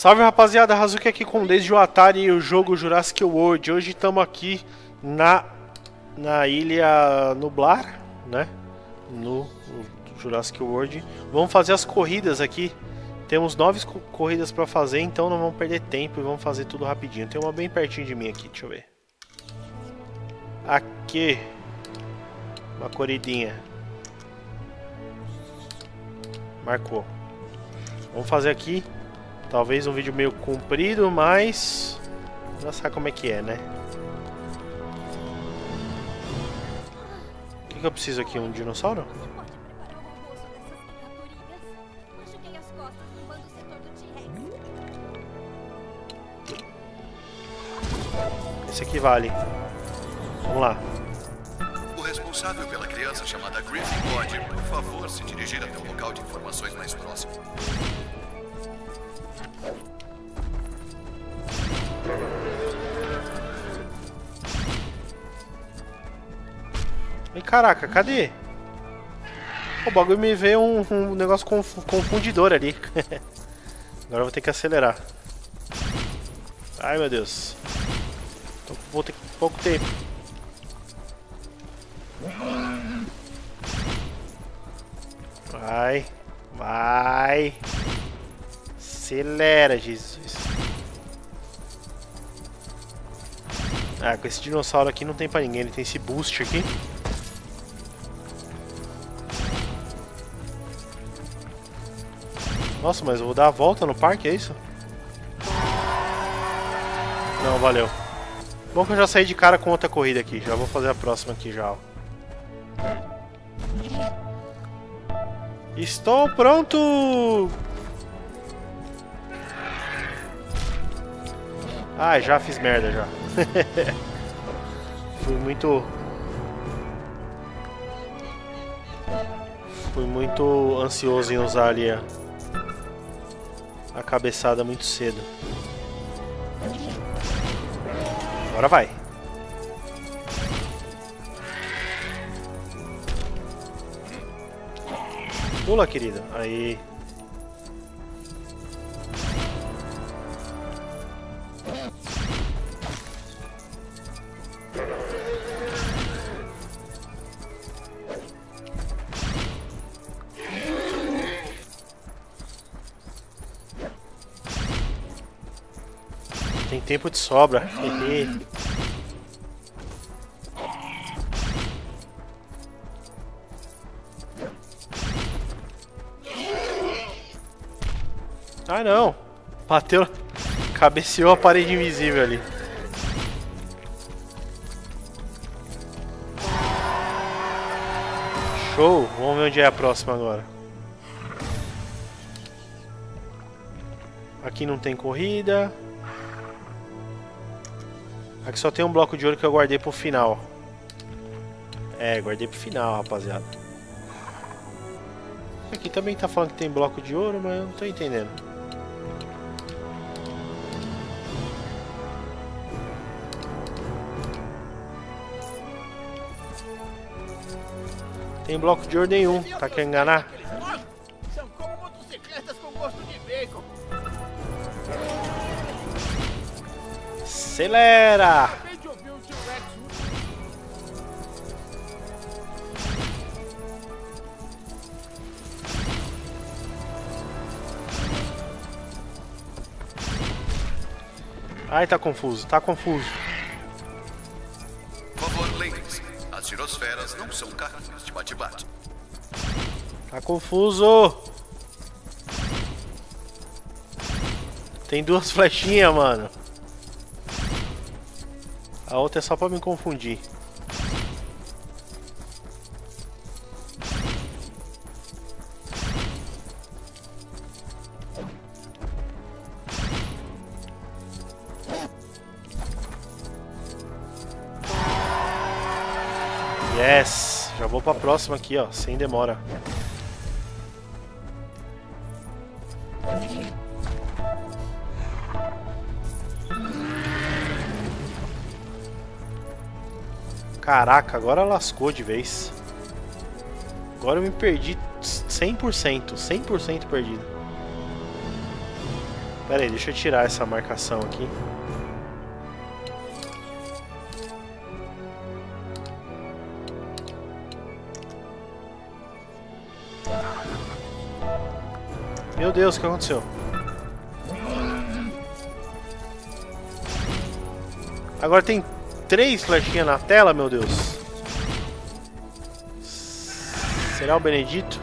Salve rapaziada, Hazuki aqui com desde o Atari e o jogo Jurassic World. Hoje estamos aqui na, na ilha Nublar, né? No, Jurassic World. Vamos fazer as corridas aqui. Temos nove corridas para fazer, então não vamos perder tempo e vamos fazer tudo rapidinho. Tem uma bem pertinho de mim aqui, deixa eu ver. Aqui. Uma corridinha. Marcou. Vamos fazer aqui Talvez um vídeo meio comprido, mas... Já sabe como é que é, né? O que, que eu preciso aqui? Um dinossauro? Esse aqui vale. Vamos lá. O responsável pela criança chamada Griffin pode, por favor, se dirigir até o local de informações mais próximo. E caraca, cadê? O bagulho me veio um, um negócio conf confundidor ali. Agora eu vou ter que acelerar. Ai meu Deus. Tô, vou ter pouco tempo. Vai. Vai. Acelera, Jesus. Ah, com esse dinossauro aqui não tem pra ninguém. Ele tem esse boost aqui. Nossa, mas eu vou dar a volta no parque, é isso? Não, valeu. Bom que eu já saí de cara com outra corrida aqui. Já vou fazer a próxima aqui já. Estou pronto! Ah, já fiz merda já. Fui muito... Fui muito ansioso em usar ali a a cabeçada muito cedo. Agora vai. Pula, querida. Aí. Tempo de sobra. ah não! Bateu. Cabeceou a parede invisível ali. Show! Vamos ver onde é a próxima agora. Aqui não tem corrida. Aqui só tem um bloco de ouro que eu guardei pro final. É, guardei pro final, rapaziada. Aqui também tá falando que tem bloco de ouro, mas eu não tô entendendo. Tem bloco de ouro nenhum, tá querendo enganar? Acelera! Ai, tá confuso, tá confuso. Por favor, lembrem-se, as girosferas não são carrinhos de bate-bate. Tá confuso! Tem duas flechinhas, mano. A outra é só pra me confundir. Yes! Já vou pra próxima aqui, ó, sem demora. Caraca, agora lascou de vez. Agora eu me perdi 100%, 100% perdido. Pera aí, deixa eu tirar essa marcação aqui. Meu Deus, o que aconteceu? Agora tem três flechinhas na tela, meu Deus. Será o Benedito?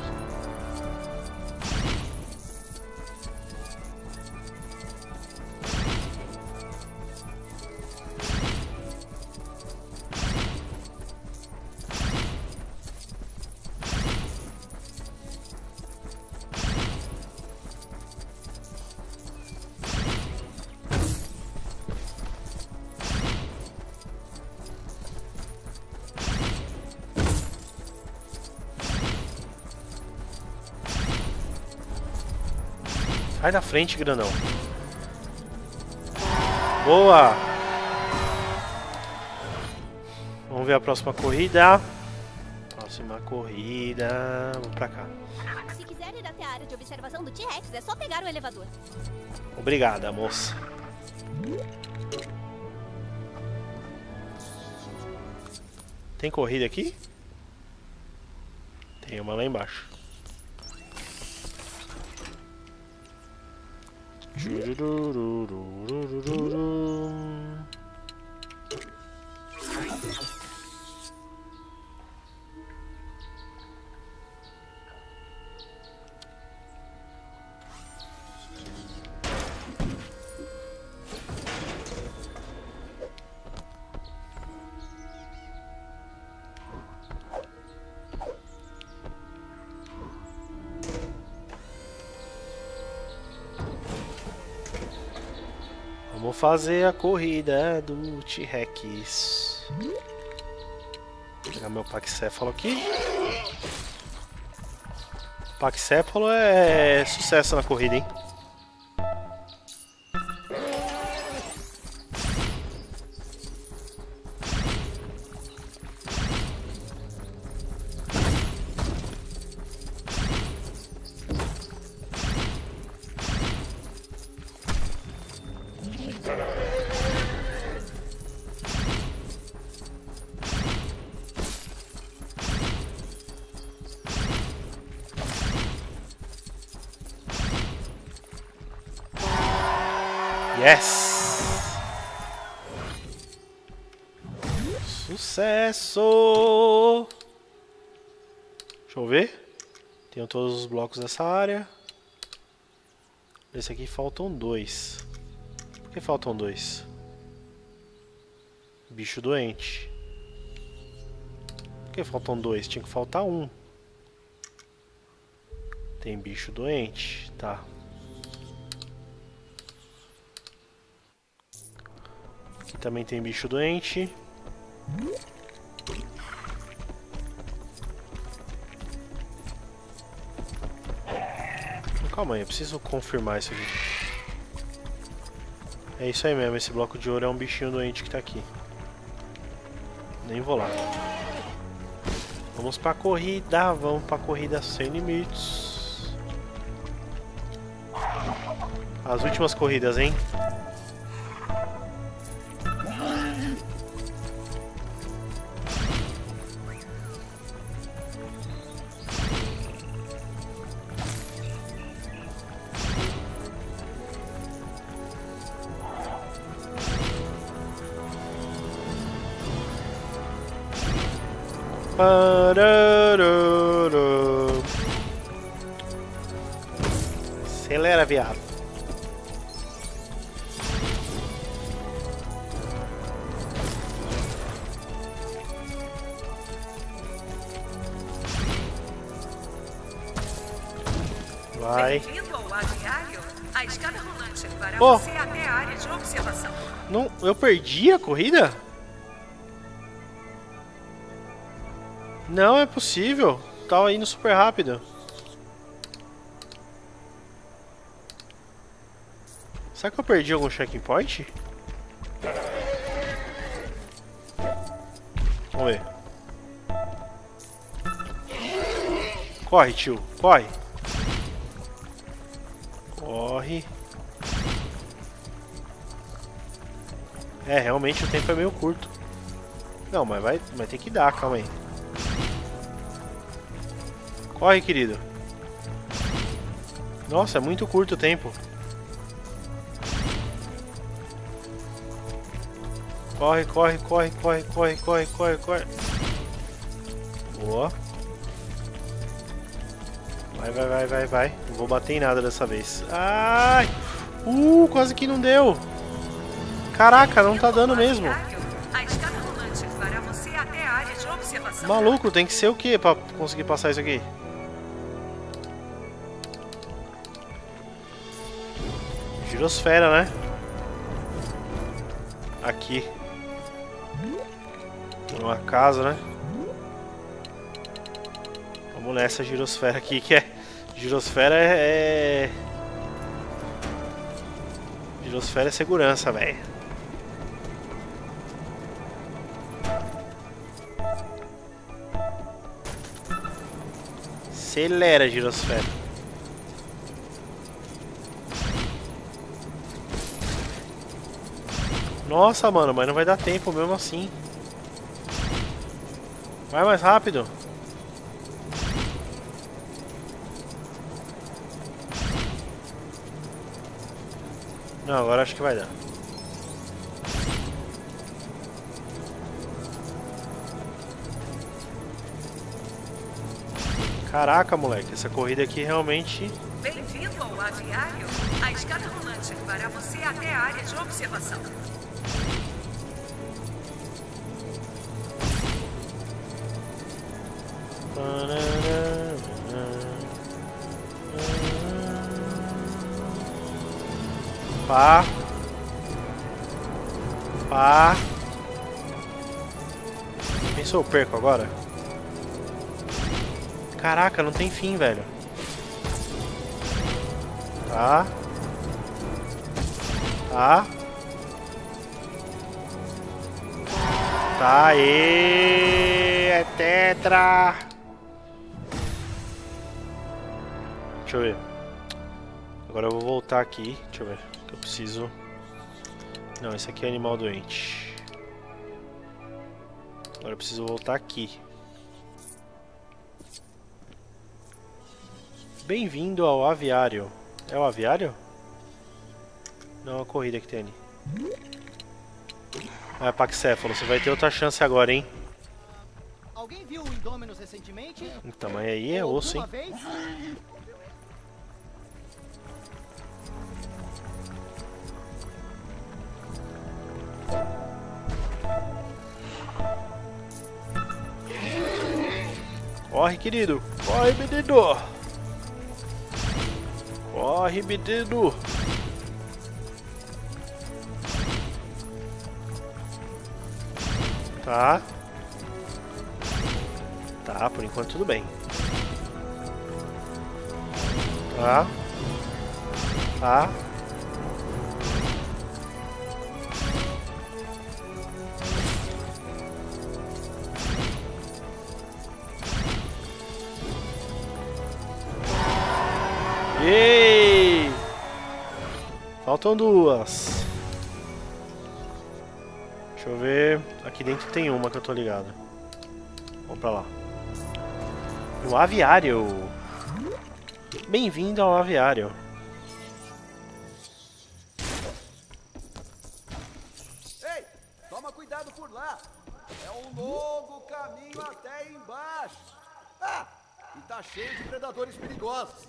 Sai da frente, grandão. Boa! Vamos ver a próxima corrida. Próxima corrida. Vamos pra cá. Se quiser ir até a área de observação do T-Rex, é só pegar o elevador. Obrigada, moça. Tem corrida aqui? Tem uma lá embaixo. Doo doo doo doo doo doo doo. Vamos fazer a corrida do T-Rex. Vou pegar meu Paxéfalo aqui. Paxéfalo é sucesso na corrida, hein? Yes! Sucesso! Deixa eu ver. Tenho todos os blocos dessa área. Esse aqui faltam dois. Por que faltam dois? Bicho doente. Por que faltam dois? Tinha que faltar um. Tem bicho doente. Tá. Aqui também tem bicho doente. Calma aí, eu preciso confirmar isso aqui. É isso aí mesmo, esse bloco de ouro é um bichinho doente que tá aqui. Nem vou lá. Vamos pra corrida, vamos pra corrida sem limites. As últimas corridas, hein? Acelera, viado. Vai. A escada rolante levará Oh. você até a área de observação. Não, eu perdi a corrida? Não é possível. Tava indo super rápido. Será que eu perdi algum checkpoint? Vamos ver. Corre, tio. Corre. Corre. É, realmente o tempo é meio curto. Não, mas vai, vai ter que dar, calma aí. Corre, querido. Nossa, é muito curto o tempo. Corre, corre, corre, corre, corre, corre, corre, corre. Boa. Vai, vai, vai, vai, vai. Não vou bater em nada dessa vez. Ai! Uh, quase que não deu. Caraca, não tá dando mesmo. Maluco, tem que ser o que pra conseguir passar isso aqui? Girosfera, né? Aqui. Numa casa, né? Vamos nessa girosfera aqui, que é... Girosfera é... é- Girosfera é segurança, velho. Acelera, girosfera. Nossa, mano, mas não vai dar tempo mesmo assim. Vai mais rápido. Não, agora acho que vai dar. Caraca, moleque, essa corrida aqui realmente. Bem-vindo ao aviário. A escada rolante levará você até a área de observação. Pá. Pá. Pensou, eu perco agora? Caraca, não tem fim, velho. Tá. Tá. Tá aí. É tetra. Deixa eu ver. Agora eu vou voltar aqui. Deixa eu ver. Que eu preciso. Não, esse aqui é animal doente. Agora eu preciso voltar aqui. Bem-vindo ao aviário. É o aviário? Não, é a corrida que tem ali. Ah, Paxéfalo, você vai ter outra chance agora, hein? Alguém viu o Indominus recentemente? Então, mas aí é osso, hein? Corre, querido. Corre, menino. Corre, menino. Tá. Tá, por enquanto tudo bem. Tá. Tá. Yay! Faltam duas. Deixa eu ver. Aqui dentro tem uma que eu tô ligado. Vamos pra lá. O aviário. Bem-vindo ao aviário. Ei, toma cuidado por lá. É um longo caminho até embaixo. Ah, e tá cheio de predadores perigosos.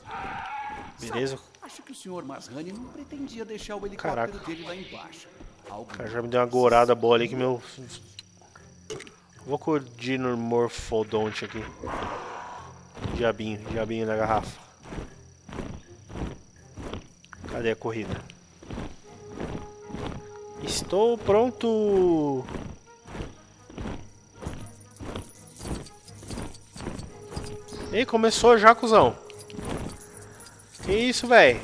Beleza? Acho que o senhor Masrani não pretendia deixar o helicóptero Caraca. dele lá embaixo. Algo cara já me deu uma gorada boa ali que meu. Vou com o Dinomorphodonte aqui. Diabinho, diabinho da garrafa. Cadê a corrida? Estou pronto! Ei, começou já, cuzão. Que isso, velho?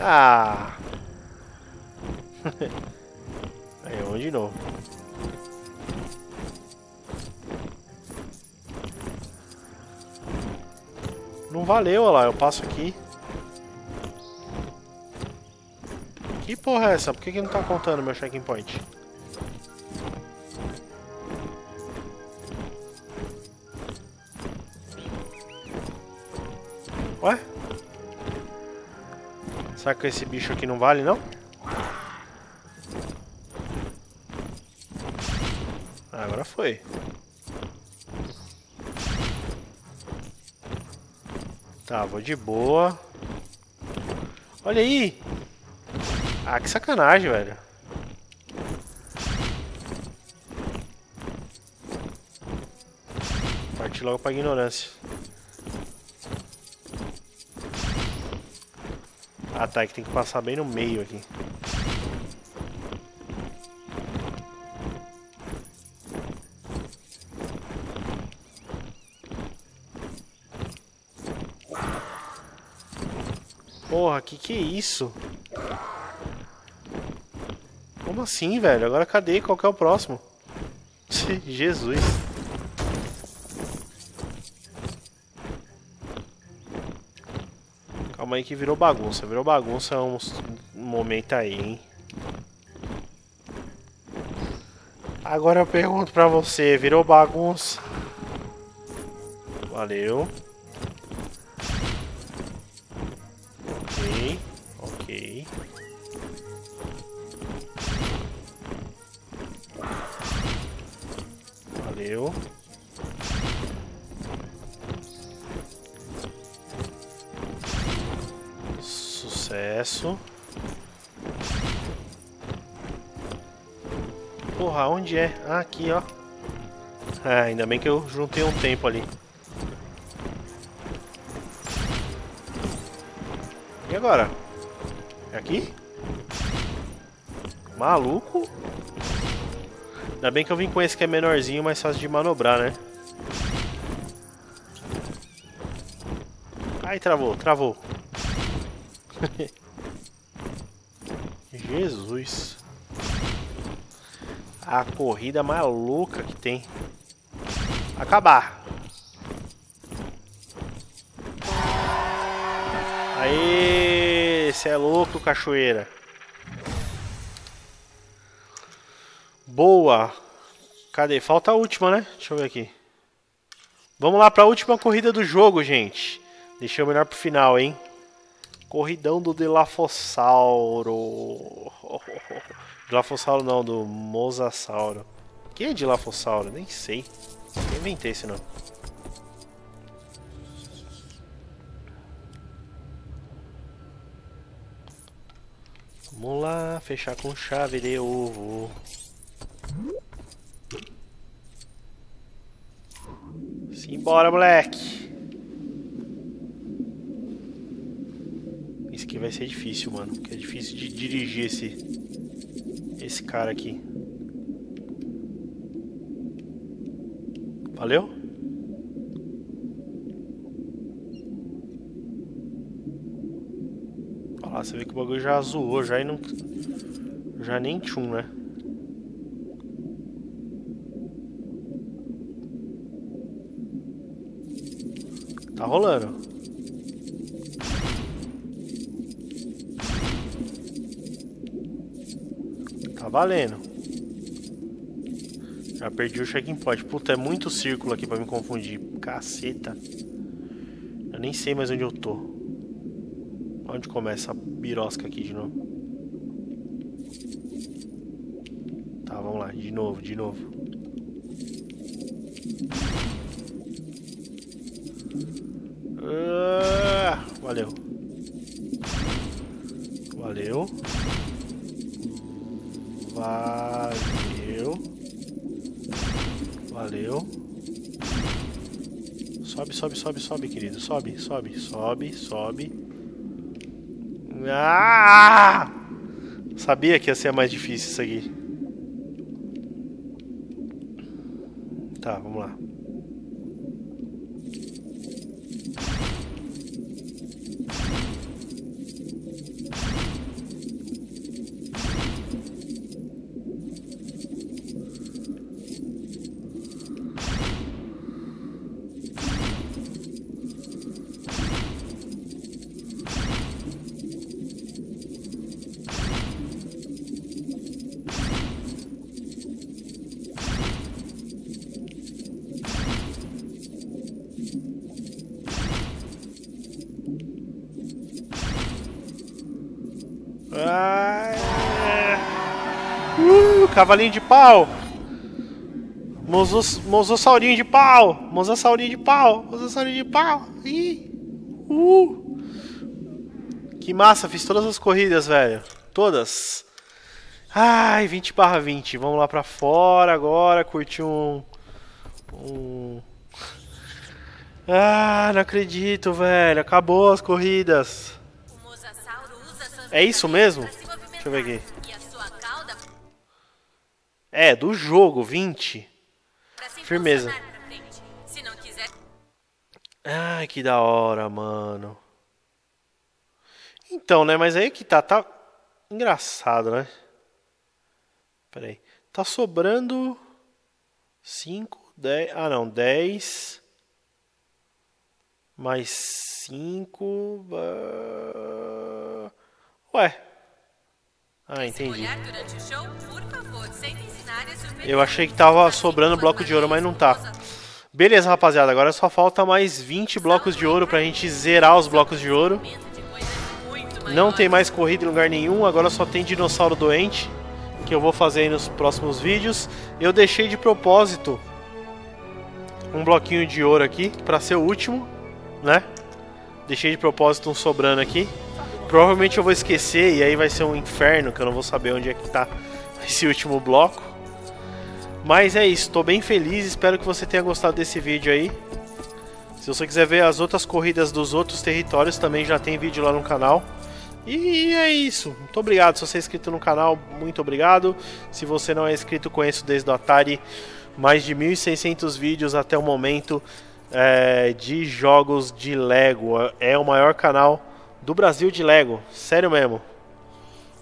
Ah! Aí, vamos de novo. Não valeu, olha lá, eu passo aqui. Que porra é essa? Por que, que não tá contando meu checking point? Será que esse bicho aqui não vale, não? Ah, Agora foi. Tá, vou de boa. Olha aí! Ah, que sacanagem, velho. Parti logo pra ignorância. Ah tá, que tem que passar bem no meio aqui. Porra, que que é isso? Como assim, velho? Agora cadê? Qual que é o próximo? Jesus. Calma aí que virou bagunça. Virou bagunça um, um momento aí, hein? Agora eu pergunto pra você, virou bagunça? Valeu. Porra, onde é? Ah, aqui, ó. Ah, ainda bem que eu juntei um tempo ali. E agora? É aqui? Maluco? Ainda bem que eu vim com esse que é menorzinho, mais fácil de manobrar, né? Ai, travou, travou. Jesus. A corrida maluca que tem. Acabar. Aê, você é louco, cachoeira. Boa. Cadê? Falta a última, né? Deixa eu ver aqui. Vamos lá para a última corrida do jogo, gente. Deixei o melhor pro final, hein? Corridão do Dilafossauro. Dilafossauro não, do Mosasauro. Quem é Dilafossauro? Nem sei. Eu inventei esse nome. Vamos lá, fechar com chave de ovo. Simbora, moleque. Isso aqui vai ser difícil, mano. Porque é difícil de dirigir esse esse cara aqui. Valeu? Olha lá, você vê que o bagulho já zoou já e não. Já nem tchum, né? Tá rolando. Valendo. Já perdi o check-in point. Puta, é muito círculo aqui pra me confundir. Caceta. Eu nem sei mais onde eu tô. Onde começa a birosca aqui de novo? Tá, vamos lá. De novo, de novo. Ah, valeu. Valeu. Valeu. Valeu. Sobe, sobe, sobe, sobe, querido. Sobe, sobe, sobe, sobe. Ah! Sabia que ia ser mais difícil isso aqui. Tá, vamos lá. Cavalinho de pau. Mosos, mosossaurinho de pau. Mosossaurinho de pau. Mosossaurinho de pau. Ih. Uh. Que massa, fiz todas as corridas, velho. Todas. Ai, 20 barra 20. Vamos lá pra fora agora, curtir um... Um... Ah, não acredito, velho. Acabou as corridas. É isso mesmo? Deixa eu ver aqui. É, do jogo, 20. pra se Firmeza. Ai, que da hora, mano. Então, né? Mas aí que tá, tá engraçado, né? Pera aí. Tá sobrando 5, 10. Ah, não, 10 mais 5. Ué. Ah, entendi. olhar durante o show, por favor, Eu achei que tava sobrando bloco de ouro, mas não tá. Beleza, rapaziada. Agora só falta mais 20 blocos de ouro pra gente zerar os blocos de ouro. Não tem mais corrida em lugar nenhum, agora só tem dinossauro doente, que eu vou fazer aí nos próximos vídeos. Eu deixei de propósito um bloquinho de ouro aqui para ser o último, né? Deixei de propósito um sobrando aqui. Provavelmente eu vou esquecer e aí vai ser um inferno, que eu não vou saber onde é que tá esse último bloco. Mas é isso, tô bem feliz, espero que você tenha gostado desse vídeo aí. Se você quiser ver as outras corridas dos outros territórios, também já tem vídeo lá no canal. E é isso. Muito obrigado. Se você é inscrito no canal, muito obrigado. Se você não é inscrito, conheço desde o Atari mais de 1.600 vídeos até o momento é, de jogos de Lego. É o maior canal do Brasil de Lego. Sério mesmo.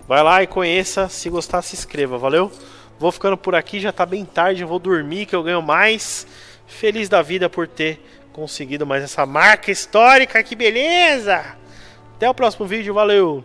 Vai lá e conheça. Se gostar, se inscreva. Valeu? Vou ficando por aqui. Já tá bem tarde. Vou dormir que eu ganho mais. Feliz da vida por ter conseguido mais essa marca histórica. Que beleza! Até o próximo vídeo. Valeu!